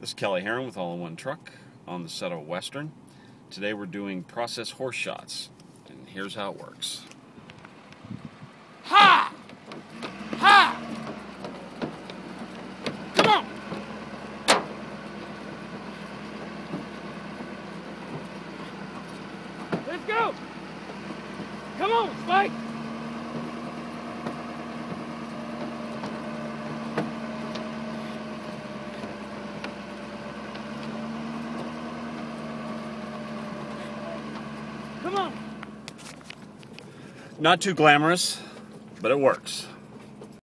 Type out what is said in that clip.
This is Kelly Heron with All in One Truck on the Seto Western. Today we're doing process horse shots, and here's how it works. Ha! Ha! Come on! Let's go! Come on, Spike! Come on! Not too glamorous, but it works.